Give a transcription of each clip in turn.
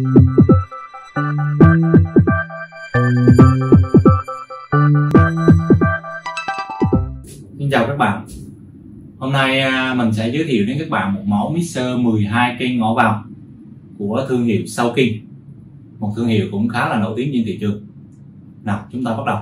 Xin chào các bạn. Hôm nay à, mình sẽ giới thiệu đến các bạn một mẫu mixer 12 kênh ngõ vào của thương hiệu Sau King. Một thương hiệu cũng khá là nổi tiếng trên thị trường. Nào, chúng ta bắt đầu.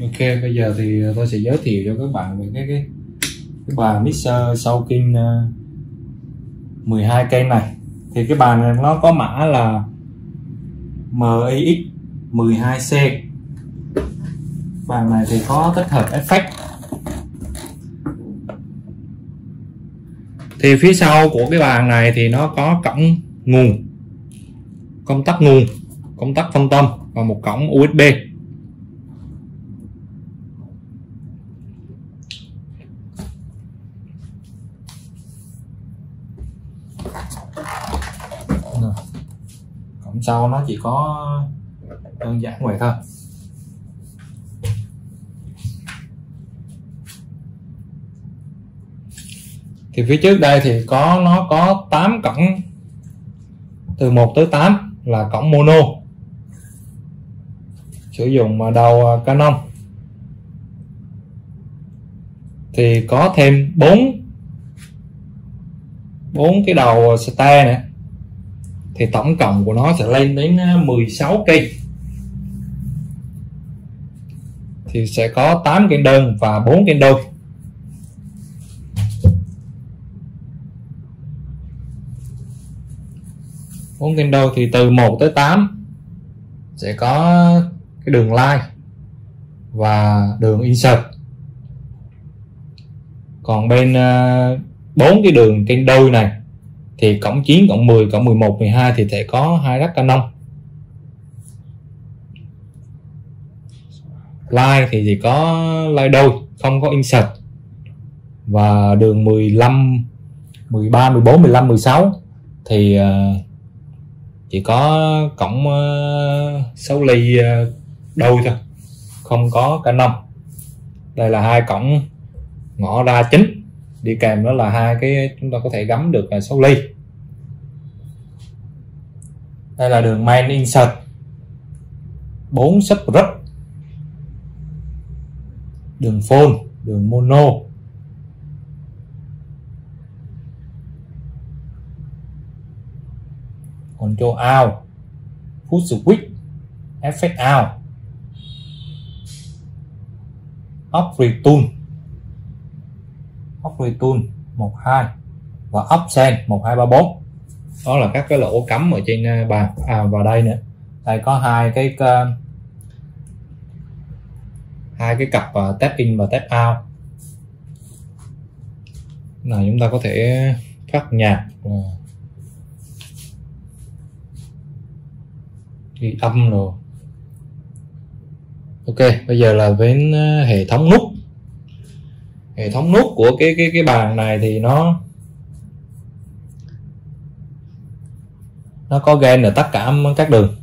Ok, bây giờ thì tôi sẽ giới thiệu cho các bạn về cái cái cái bàn mixer sau kinh ờ, 12 cây này. Thì cái bàn này nó có mã là MIX 12C bàn này thì có tích hợp effect. Thì phía sau của cái bàn này thì nó có cổng nguồn công tắc nguồn công tắc phân tâm và một cổng USB nè. Cổng sau nó chỉ có đơn giản vậy thôi. Thì phía trước đây thì có, nó có 8 cổng. Từ 1 tới 8 là cổng mono. Sử dụng đầu à, Canon. Thì có thêm 4 bốn cái đầu à, ste này thì tổng cộng của nó sẽ lên đến à, 16 cây. Thì sẽ có 8 cây đơn và 4 cây đôi. Bốn kênh đôi thì từ 1 tới 8 sẽ có cái đường line và đường insert. Còn bên à, bốn cái đường kênh đôi này thì cổng 9, cổng 10, cổng 11, 12 thì sẽ có hai rắc canon. Line thì chỉ có line đôi không có insert. Và đường 15 13 14 15 16 thì ờ, chỉ có cổng ờ, 6 ly ờ, đôi thôi không có canon. Đây là hai cổng ngõ ra chính đi kèm đó là hai cái chúng ta có thể gắm được là 6 ly. Đây là đường main insert. 4 subgroup đường phone, đường mono. Control out push switch, effect out. Up retune up 12 và upsen 1234 đó là các cái lỗ cắm ở trên ờ, bàn. À và đây nữa đây có hai cái uh, hai cái cặp uh, tap in và tap out. Là chúng ta có thể phát nhạc ghi âm rồi. Ok bây giờ là đến hệ thống nút hệ thống nút của cái cái cái bàn này thì nó nó có gain ở tất cả các đường.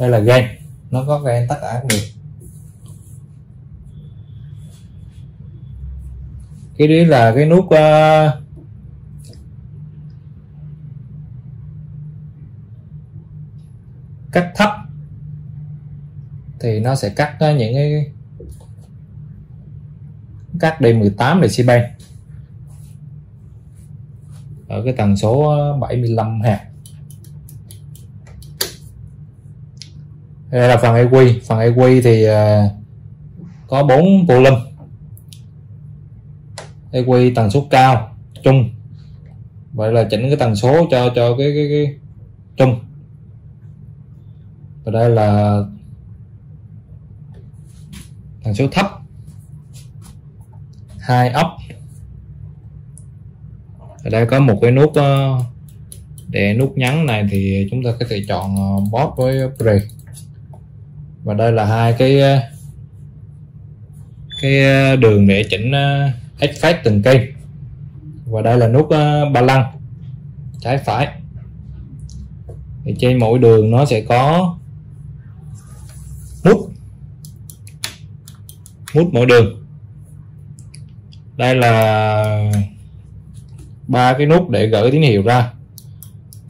Đây là gain nó có gain tất cả các đường. Cái đấy là cái nút uh, cắt thấp thì nó sẽ cắt những cái cắt đi 18 decibel ở cái tần số ờ, 75 hạt đây là phần EQ phần EQ thì ờ, có 4 volume EQ tần số cao trung vậy là chỉnh cái tần số cho cho cái cái, cái trung và đây là tần số thấp hai ốc. Ở đây có một cái nút ờ, để nút nhắn này thì chúng ta có thể chọn ờ, bot với break và đây là hai cái ờ, cái đường để chỉnh effect từng cây. Và đây là nút ba lăng, trái phải. Thì trên mỗi đường nó sẽ có nút nút mỗi đường đây là ba cái nút để gửi tín hiệu ra.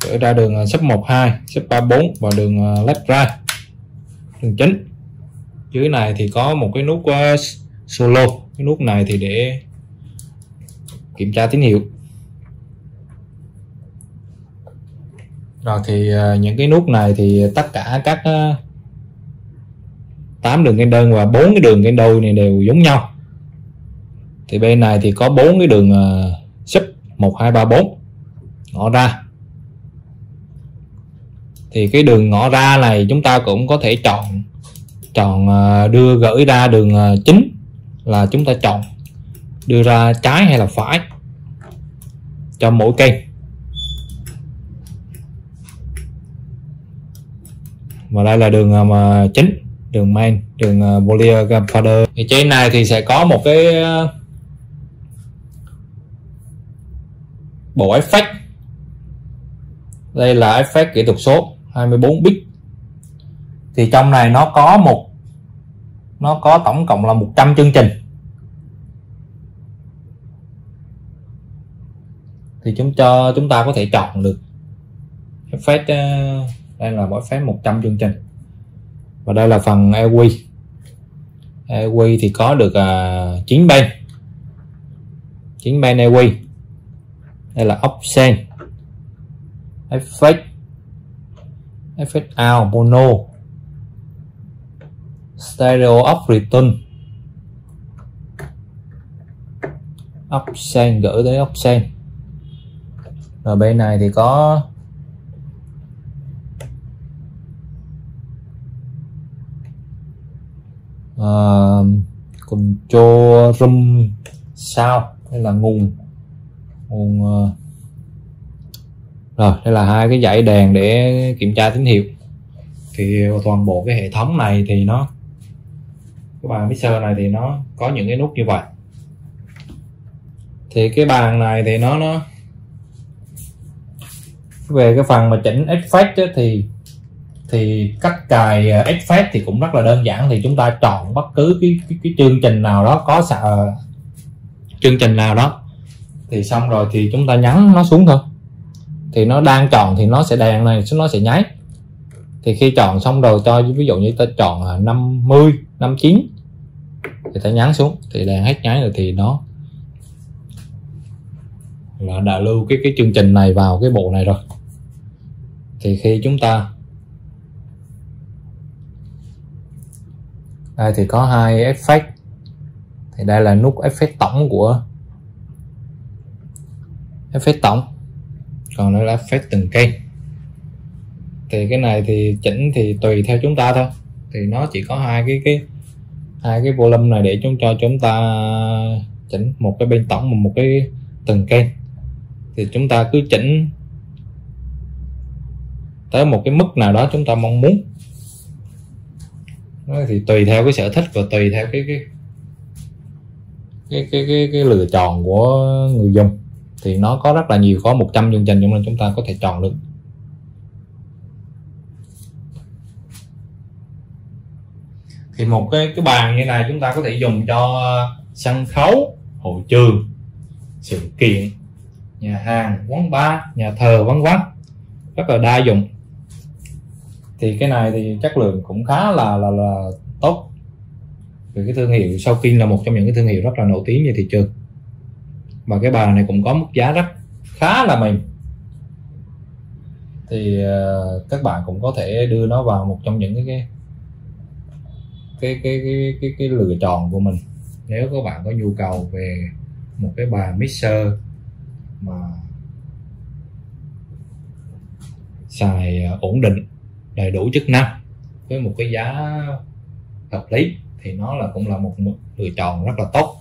Gửi ra đường sub 12 sub 34 và đường à, left right. Đường chính. Dưới này thì có một cái nút à, solo. Cái nút này thì để kiểm tra tín hiệu. Rồi thì à, những cái nút này thì tất cả các 8 đường kênh đơn và bốn cái đường kênh đôi này đều giống nhau thì bên này thì có bốn cái đường uh, sub 1234 ngõ ra. Thì cái đường ngõ ra này chúng ta cũng có thể chọn chọn ờ, đưa gửi ra đường ờ, chính là chúng ta chọn đưa ra trái hay là phải cho mỗi kênh và đây là đường mà chính đường main đường Bolia Gunpowder thì trên này thì sẽ có một cái bộ effect đây là effect kỹ thuật số 24 bit. Thì trong này nó có một nó có tổng cộng là 100 chương trình. Thì chúng cho chúng ta có thể chọn được effect ờ, đây là mỗi phép 100 chương trình. Và đây là phần EQ EQ thì có được ờ, uh, 9 bên. 9 bên EQ đây là option. Effect. Effect out mono. Stereo up return. Option gửi tới option. Rồi bên này thì có uh, control room sao? Đây là nguồn nguồn ờ, rồi đây là hai cái dãy đèn để kiểm tra tín hiệu. Thì toàn bộ cái hệ thống này thì nó cái bàn mixer này thì nó có những cái nút như vậy. Thì cái bàn này thì nó nó về cái phần mà chỉnh effect thì thì cách cài ờ, effect thì cũng rất là đơn giản. Thì chúng ta chọn bất cứ cái cái, cái chương trình nào đó có sợ chương trình nào đó thì xong rồi thì chúng ta nhấn nó xuống thôi. Thì nó đang chọn thì nó sẽ đèn này, nó sẽ nháy. Thì khi chọn xong rồi cho, ví dụ như ta chọn 50 59 thì ta nhấn xuống. Thì đèn hết nháy rồi thì nó là đã lưu cái cái chương trình này vào cái bộ này rồi. Thì khi chúng ta đây thì có hai effect. Thì đây là nút effect tổng của effect tổng. Còn nữa là effect từng cây. Thì cái này thì chỉnh thì tùy theo chúng ta thôi. Thì nó chỉ có hai cái cái hai cái volume này để chúng cho chúng ta chỉnh một cái bên tổng và một cái từng kênh thì chúng ta cứ chỉnh tới một cái mức nào đó chúng ta mong muốn. Đó thì tùy theo cái sở thích và tùy theo cái cái cái cái cái, cái lựa chọn của người dùng thì nó có rất là nhiều, có 100 chương trình cho nên chúng ta có thể chọn được. Thì một cái cái bàn như này chúng ta có thể dùng cho sân khấu, hội trường, sự kiện, nhà hàng, quán bar, nhà thờ, vân vân. Rất là đa dụng. Thì cái này thì chất lượng cũng khá là là là tốt. Vì cái thương hiệu, sau khi là một trong những cái thương hiệu rất là nổi tiếng trên thị trường và cái bàn này cũng có mức giá rất khá là mềm. Thì uh, các bạn cũng có thể đưa nó vào một trong những cái, cái cái cái cái cái, cái lựa chọn của mình. Nếu các bạn có nhu cầu về một cái bàn mixer mà xài ờ, ổn định đầy đủ chức năng với một cái giá hợp lý thì nó là cũng là một, một lựa chọn rất là tốt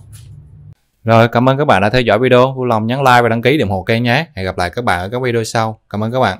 rồi, cảm ơn các bạn đã theo dõi video. Vui lòng nhấn like và đăng ký để ủng hộ kênh nhé. Hẹn gặp lại các bạn ở các video sau. Cảm ơn các bạn.